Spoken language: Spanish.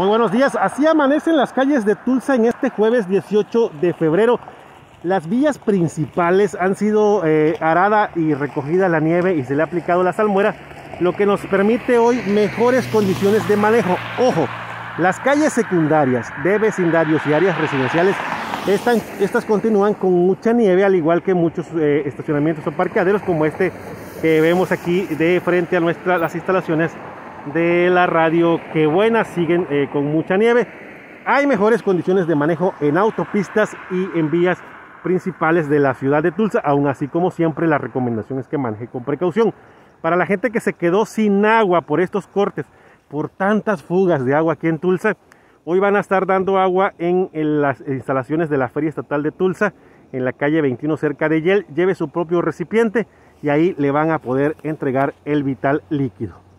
Muy buenos días. Así amanecen las calles de Tulsa en este jueves 18 de febrero. Las vías principales han sido eh, arada y recogida la nieve y se le ha aplicado la salmuera, lo que nos permite hoy mejores condiciones de manejo. Ojo, las calles secundarias de vecindarios y áreas residenciales, estas continúan con mucha nieve, al igual que muchos eh, estacionamientos o parqueaderos como este que vemos aquí de frente a nuestras las instalaciones de la radio que buenas siguen eh, con mucha nieve. Hay mejores condiciones de manejo en autopistas y en vías principales de la ciudad de Tulsa, aún así como siempre la recomendación es que maneje con precaución. Para la gente que se quedó sin agua por estos cortes, por tantas fugas de agua aquí en Tulsa, hoy van a estar dando agua en, las instalaciones de la Feria Estatal de Tulsa, en la calle 21 cerca de Yel. Lleve su propio recipiente y ahí le van a poder entregar el vital líquido.